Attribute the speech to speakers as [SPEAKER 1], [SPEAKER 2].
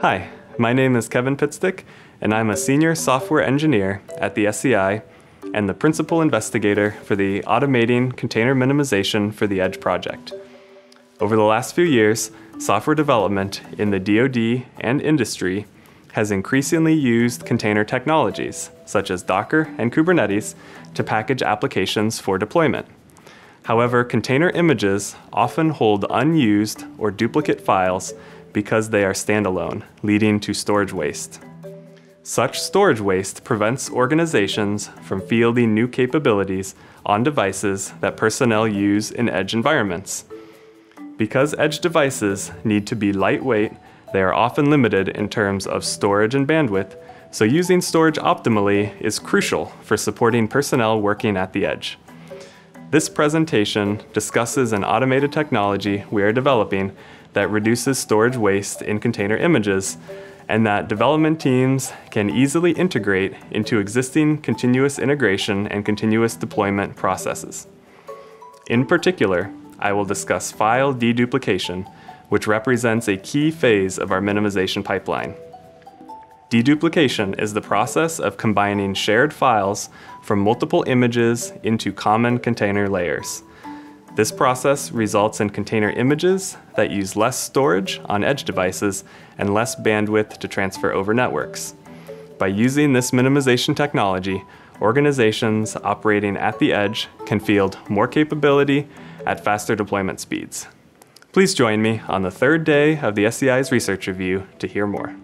[SPEAKER 1] Hi, my name is Kevin Pitstick, and I'm a senior software engineer at the SEI and the principal investigator for the Automating Container Minimization for the Edge project. Over the last few years, software development in the DoD and industry has increasingly used container technologies, such as Docker and Kubernetes, to package applications for deployment. However, container images often hold unused or duplicate files because they are standalone, leading to storage waste. Such storage waste prevents organizations from fielding new capabilities on devices that personnel use in edge environments. Because edge devices need to be lightweight, they are often limited in terms of storage and bandwidth, so using storage optimally is crucial for supporting personnel working at the edge. This presentation discusses an automated technology we are developing that reduces storage waste in container images and that development teams can easily integrate into existing continuous integration and continuous deployment processes. In particular, I will discuss file deduplication, which represents a key phase of our minimization pipeline. Deduplication is the process of combining shared files from multiple images into common container layers. This process results in container images that use less storage on edge devices and less bandwidth to transfer over networks. By using this minimization technology, organizations operating at the edge can field more capability at faster deployment speeds. Please join me on the third day of the SEI's research review to hear more.